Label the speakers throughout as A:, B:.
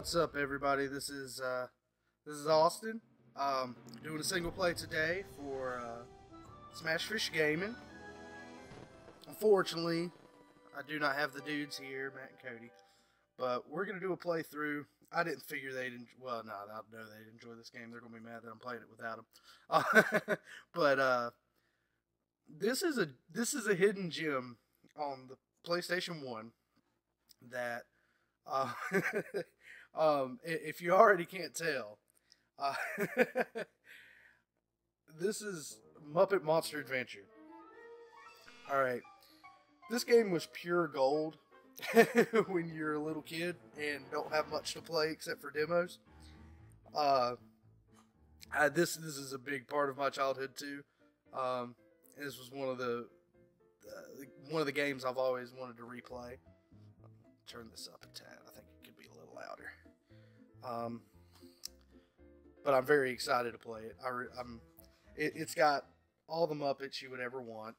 A: What's up, everybody? This is uh, this is Austin. Um, doing a single play today for uh, Smashfish Gaming. Unfortunately, I do not have the dudes here, Matt and Cody. But we're gonna do a playthrough. I didn't figure they'd enjoy, well, no, I know they'd enjoy this game. They're gonna be mad that I'm playing it without them. Uh, but uh, this is a this is a hidden gem on the PlayStation One that uh, um, if you already can't tell, uh, this is Muppet Monster Adventure. All right, this game was pure gold when you're a little kid and don't have much to play except for demos. Uh, I, this this is a big part of my childhood too. Um, this was one of the uh, one of the games I've always wanted to replay. Turn this up a tad. Um, but I'm very excited to play it. I am it, it's got all the Muppets you would ever want,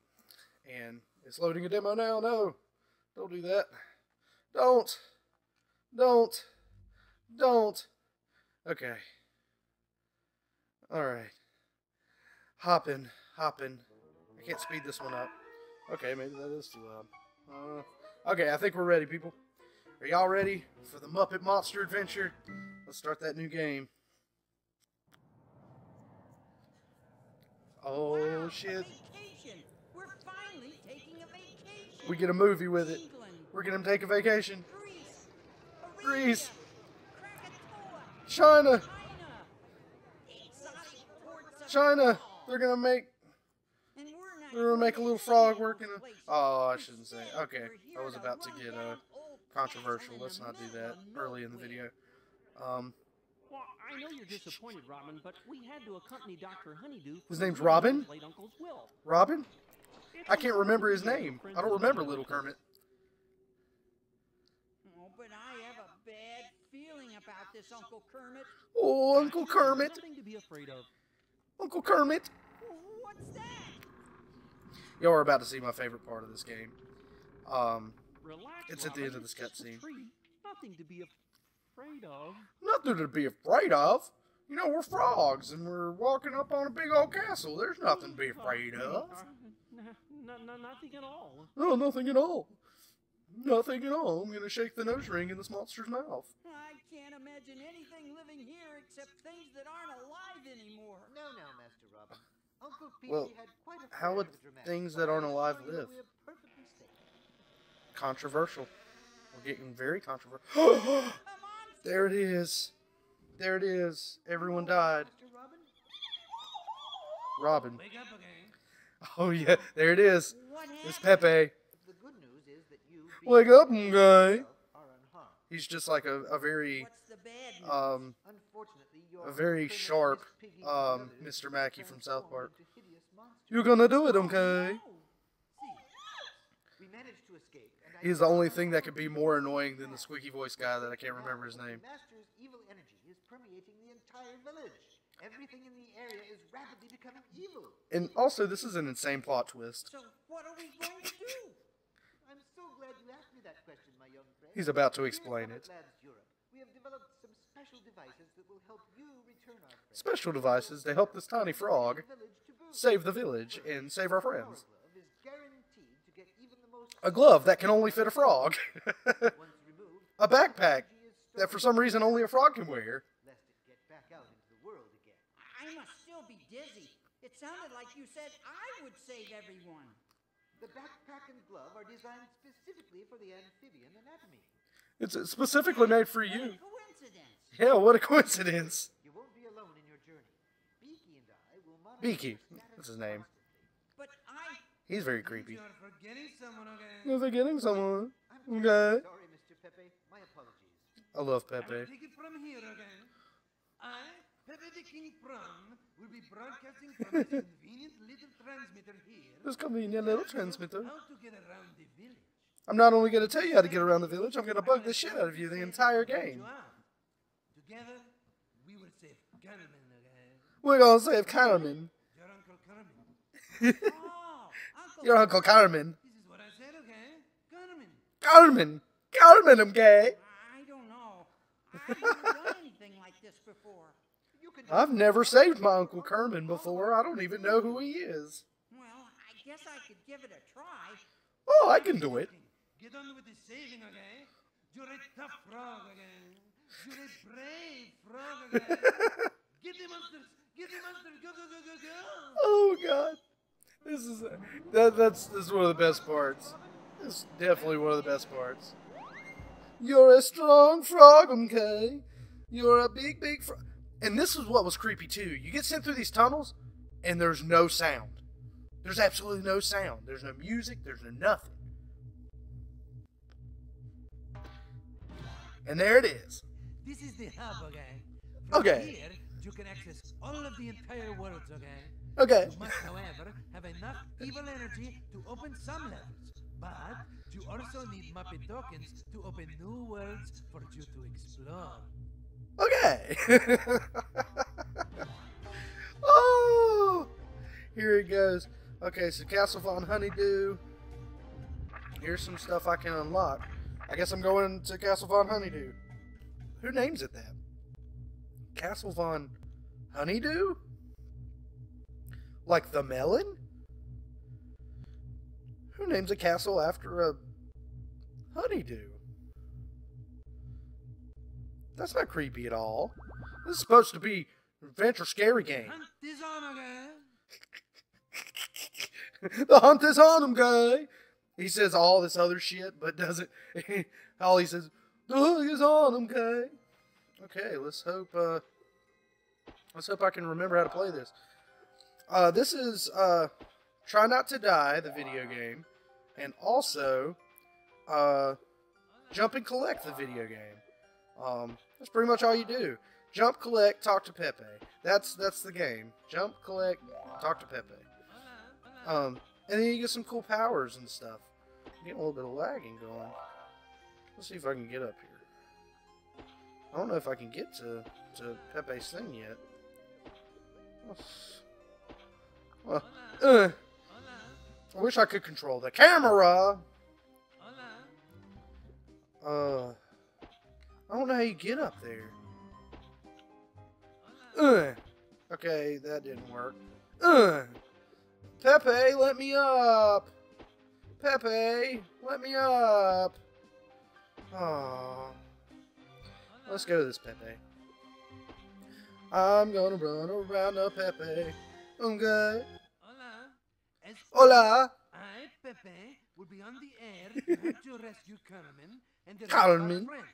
A: and it's loading a demo now. No, don't do that. Don't, don't, don't. Okay. All right. Hopping, hopping. I can't speed this one up. Okay, maybe that is too loud. Uh, okay, I think we're ready, people. Are y'all ready for the Muppet Monster Adventure? Let's start that new game. Oh
B: wow,
A: shit.
B: We
A: get a movie with it. We're gonna take a vacation.
B: Greece,
A: Greece. China.
B: China.
A: China. They're gonna make
B: And we're not
A: they're gonna make a little frog working. Oh, I shouldn't say. Okay, I was about to get
B: a.
A: uh controversial. Let's not do that early in the video. Um,
C: Well, I know you're disappointed, Robin, but we had to accompany Dr. Honeydew.
A: His name's Robin?
C: Late Uncle's will.
A: Robin. I can't remember his name. I don't remember Little Kermit.
B: Oh, but I have a bad feeling about this, Uncle Kermit.
A: Oh, Uncle Kermit.
C: Nothing to be afraid of.
A: Uncle Kermit.
B: What's that?
A: Y'all are about to see my favorite part of this game. Um,
C: Relax.
A: It's at the end of the
C: it's just a
A: cutscene.
C: Nothing to be afraid of.
A: nothing to be afraid of. You know, we're frogs and we're walking up on a big old castle. There's nothing to be afraid of.
C: Uh, n- n- n- nothing at all.
A: No, nothing at all. Nothing at all. I'm gonna shake the nose ring in this monster's mouth.
B: I can't imagine anything living here except things that aren't alive anymore.
D: No, no, Master Robin. Uncle Petey
A: Well,
D: had quite a
A: how would things that aren't alive
D: so you know
A: live?
D: We're perfectly safe.
A: Controversial. We're getting very controversial. There it is. There it is. Everyone died.
D: Robin?
A: Robin.
E: Wake up again.
A: Oh yeah, there it is. It's? Pepe.
D: The good news is that you
A: Wake up, guy.
D: yourself.
A: He's just like a, a very
B: What's the bad news?
A: um
D: Unfortunately,
A: a very sharp,
D: Miss Piggy and
A: um, Mr. Mackey from South Park.
D: into hideous monsters.
A: You're gonna do it, okay?
B: no.
D: We managed to escape. and I
A: He's the only thing that could be more annoying than the squeaky voice guy that I can't remember his name.
D: Master's evil energy is permeating the entire village. Everything in the area is rapidly becoming evil.
A: And also, this is an insane plot twist.
B: So what are we going to do?
D: I'm so glad you asked me that question, my young friend.
A: He's about to explain it.
D: We have developed some special devices that will help you return our friends.
A: Special devices to help this tiny frog
D: The village to boot.
A: save the village and save Our friends.
D: glove is guaranteed to get even the most
A: A glove that can only fit a frog. a backpack that for some reason only a frog can wear.
D: lest it get back out into the world again.
B: I must still be dizzy. It sounded like you said I would save everyone.
D: The backpack and glove are designed specifically for the amphibian anatomy.
A: It's specifically made for you.
B: coincidence.
A: Yeah, what a coincidence.
D: You won't be alone in your journey. Beaker and I will monitor
A: Beaky,
D: your
A: that's his name.
D: Constantly.
B: But I
A: He's very creepy.
E: You're forgetting someone again.
A: You're forgetting someone. Okay.
D: sorry, Mr. Pepe. My apologies.
A: I love Pepe.
E: take it from here again. I, Pepe the King Prawn, will be broadcasting from this convenient little transmitter here.
A: This convenient little transmitter.
E: How to get around the village.
A: I'm not only going to tell you how to get around the village, I'm going to bug the shit out of you the entire game.
E: Together, we will save Carmen again.
A: We're going to save Carmen.
E: Your Uncle Carmen.
B: Oh, Uncle
A: Your Uncle Carmen.
E: This is what I said, okay? Carmen.
A: Carmen. Carmen, I'm gay.
B: I don't know. I've never done anything like this before.
D: You can
A: I've never saved my Uncle Kerman before. I don't even know who he is.
B: Well, I guess I could give it a try.
A: Oh, I can do it.
E: Get on with the saving, okay? You're a tough frog, okay? You're a brave frog, okay? Get the monsters! Get the monsters! Go, go, go, go, go!
A: Oh God, this is that, that's this is one of the best parts. This is definitely one of the best parts. You're a strong frog, okay? You're a big, big frog. And this is what was creepy too. You get sent through these tunnels, and there's no sound. There's absolutely no sound. There's no music. There's no nothing. And there it is.
E: This is the hub, okay?
A: Okay.
E: Here, you can access all of the entire world, okay?
A: Okay.
E: You must, however, have enough evil energy to open some levels. But you also need Muppet tokens to open new worlds for you to explore.
A: Okay. oh, here it goes. Okay, so Castle Von Honeydew. Here's some stuff I can unlock. I guess I'm going to Castle Von Honeydew. Who names it that? Castle Von Honeydew? Like the melon? Who names a castle after a honeydew? That's not creepy at all. This is supposed to be adventure scary game.
E: Hunt is on, okay?
A: the hunt is on him, guy. He says all this other shit, but doesn't. all he says, the hook is on him, guy. Okay, let's hope. Uh, let's hope I can remember how to play this. Uh, this is uh, try not to die, the video game, and also uh, jump and collect the video game. Um, that's pretty much all you do. Jump, collect, talk to Pepe. That's that's the game. Jump, collect, talk to Pepe. Um, and then you get some cool powers and stuff. Getting a little bit of lagging going. Let's see if I can get up here. I don't know if I can get to to Pepe's thing yet. Well, uh, I wish I could control the camera. Uh, I don't know how you get up there. Uh, okay, that didn't work. Uh, Pepe, let me up. Pepe, let me up. Aww. Let's go to this Pepe. I'm gonna run around the Pepe. I'm
E: good. Hola.
A: Hola.
E: I, Pepe, will be on the air to help you rescue Carmen and the
A: Carmen.
E: friends.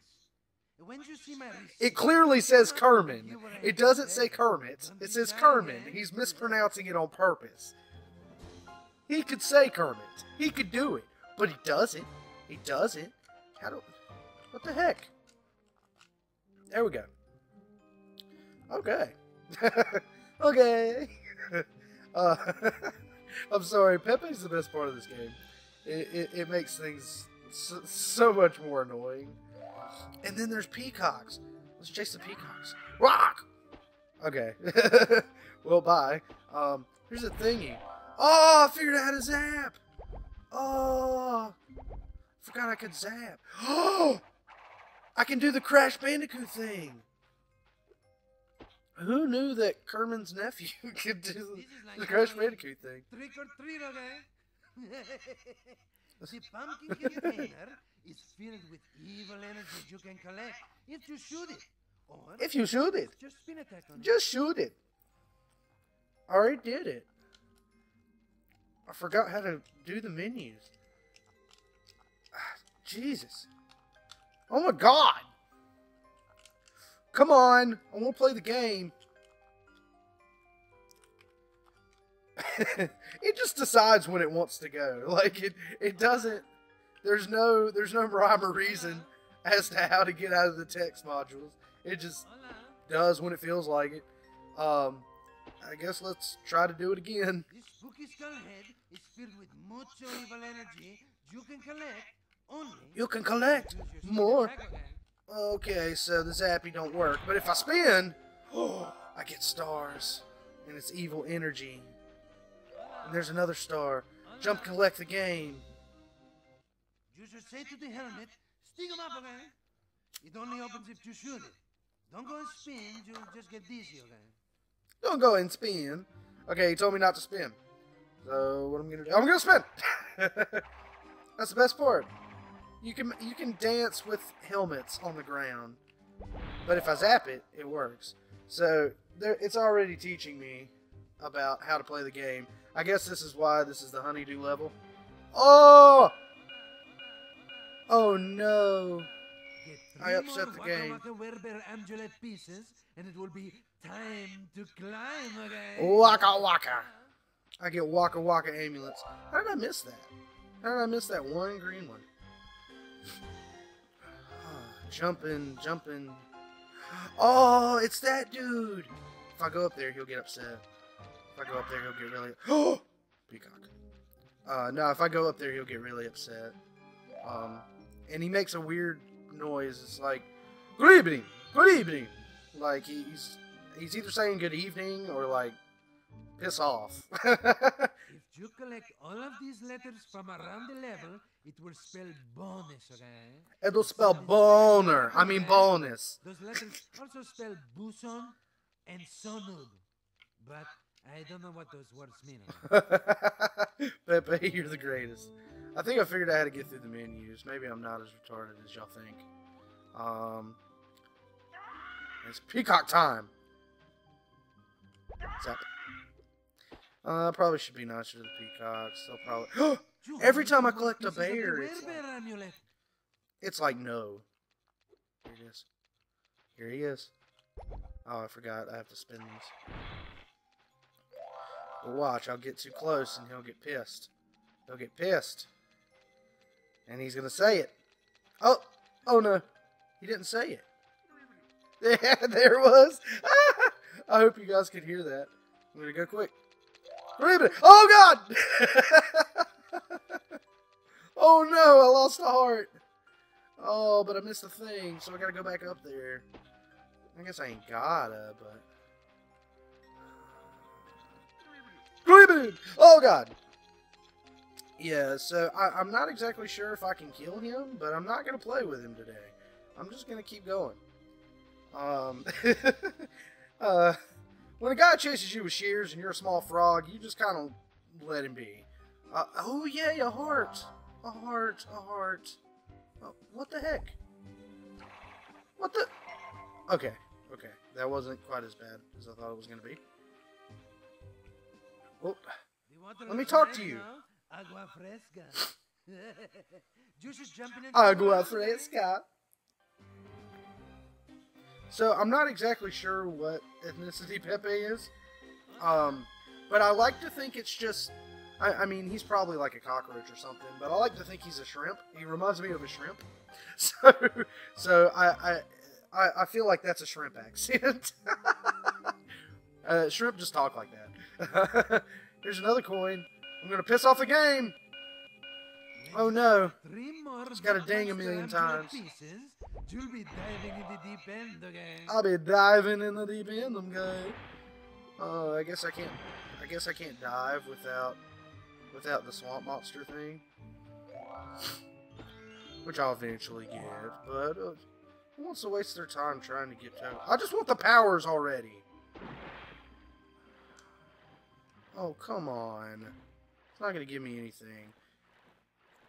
E: When you see my
A: It clearly says Kerman. It doesn't say Kermit. It says Kerman. He's mispronouncing it on purpose. He could say Kermit. He could do it. But he doesn't. He doesn't. How do. What the heck? There we go. Okay. okay. uh, I'm sorry. Pepe's the best part of this game. It, it, it makes things so, so much more annoying. And then there's peacocks. Let's chase the peacocks. Rock! Okay. well, bye. Um, here's a thingy. Oh, I figured out how to zap. Oh, forgot I could zap. Oh, I can do the Crash Bandicoot thing. Who knew that Kerman's nephew could do the,
E: like
A: Crash Bandicoot thing?
E: Trick or treat, okay? the pumpkin container is filled with evil energy you can collect if you shoot it. Or
A: If you shoot it,
E: just spin attack on it.
A: shoot it. I already did it. I forgot how to do the menus. Ah, Jesus. Oh my god. Come on. I want to play the game. it just decides when it wants to go. Like it it doesn't there's no there's no rhyme or reason as to how to get out of the text modules. It just does when it feels like it. Um, I guess let's try to do it again.
E: This head filled with evil energy you can collect.
A: You can collect
E: use your spin
A: more.
E: okay?
A: Okay, so the zappy don't work, but if I spin, oh, I get stars, and it's evil energy. And there's another star. Jump, collect the game.
E: You should say to the helmet, sting him up, okay? It only opens if you shoot it. Don't go and spin, you'll just get dizzy, okay?
A: Don't go and spin. Okay, he told me not to spin. So what I'm gonna do? I'm gonna spin. That's the best part. You can you can dance with helmets on the ground, but if I zap it, it works. So there, it's already teaching me about how to play the game. I guess this is why this is the honeydew level. Oh! Oh no! I upset the game.
E: Waka
A: waka. I get waka waka amulets. How did I miss that? How did I miss that one green one? jumping, jumping. Oh, it's that dude. If I go up there, he'll get upset. If I go up there, he'll get really. Oh, peacock. Uh, no, if I go up there, he'll get really upset. Um, and he makes a weird noise. It's like, "Good evening, good evening." Like he's he's either saying good evening or like piss off.
E: If you collect all of these letters from around the level, it will spell bonus, okay?
A: It'll spell boner. I mean bonus.
E: Those letters also spell buson and sonud. But I don't know what those words mean.
A: Pepe, you're the greatest. I think I figured out how to get through the menus. Maybe I'm not as retarded as y'all think. Um, it's peacock time. Zap. Uh, probably should be nicer to the peacocks. They'll probably. Every time I collect a
E: pieces of the
A: bear, it's
E: amulet.
A: It's like no. Here it is. Here he is. Oh, I forgot. I have to spin these. But watch, I'll get too close and he'll get pissed. He'll get pissed. And he's gonna say it. Oh, oh no. He didn't say it. Yeah, there it was. I hope you guys could hear that. I'm gonna go quick. Oh god! oh no, I lost a heart. Oh, but I missed the thing, so I gotta go back up there. I guess I ain't gotta, but. Oh god! Yeah, so I, I'm not exactly sure if I can kill him, but I'm not gonna play with him today. I'm just gonna keep going. Um, uh, when a guy chases you with shears and you're a small frog, you just kind of let him be. Uh, oh yeah, a heart, a heart, a heart. Oh, what the heck? What the? Okay, okay, that wasn't quite as bad as I thought it was gonna be. Oh, Let me talk to you.
E: Agua fresca. you should in
A: agua fresca. So I'm not exactly sure what ethnicity Pepe is, um, but I like to think it's just. I, I mean, he's probably like a cockroach or something, but I like to think he's a shrimp. He reminds me of a shrimp, so so I I I, feel like that's a shrimp accent. uh, shrimp just talk like that. Here's another coin. I'm gonna piss off the game. Oh no. It's gotta ding a million times.
E: You'll be diving in the deep end again.
A: I'll be diving in the deep end, going. Oh, I guess I can't. I guess I can't dive without without the swamp monster thing, which I'll eventually get. But uh, who wants to waste their time trying to get to? I just want the powers already. Oh come on! It's not gonna give me anything.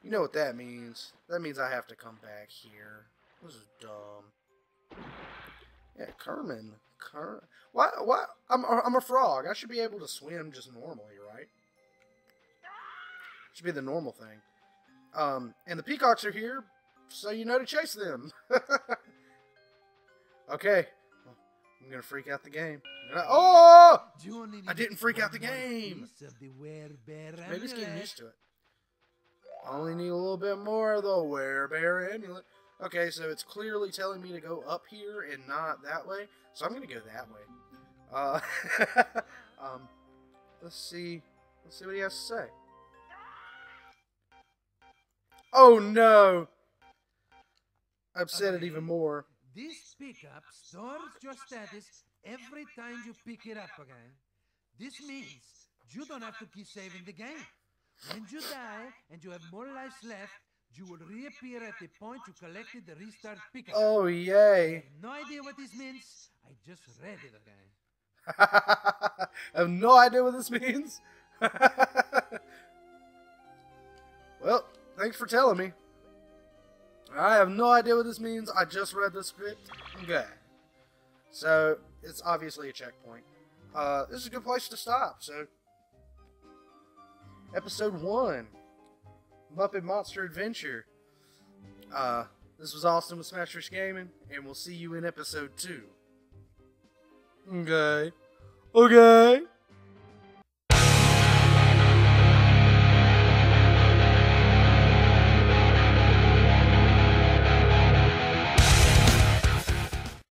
A: You know what that means? That means I have to come back here. This is dumb. Yeah, Kerman. Ker- why? Why? I'm I'm a frog. I should be able to swim just normally? Should be the normal thing. Um, and the peacocks are here, so you know to chase them. okay, I'm gonna freak out the game. Oh! I didn't freak out the game. Maybe it's getting used to it. I only need a little bit more of the werebear amulet. Okay, so it's clearly telling me to go up here and not that way. So I'm gonna go that way. Uh, um, let's see. Let's see what he has to say. Oh no! I Upset it even more.
E: This pickup stores your status every time you pick it up again. This means you don't have to keep saving the game. When you die and you have more lives left, You will reappear at the point you collected the restart pickup.
A: Oh, yay.
E: No idea what this means. I just read it, again.
A: I have no idea what this means. well, thanks for telling me. I have no idea what this means. I just read the script. Okay. So, it's obviously a checkpoint. Uh, this is a good place to stop, so. Episode 1 Muppet Monster Adventure. Uh, this was Austin with Smashfish Gaming, and we'll see you in episode 2. Okay. Okay.